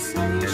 conversation.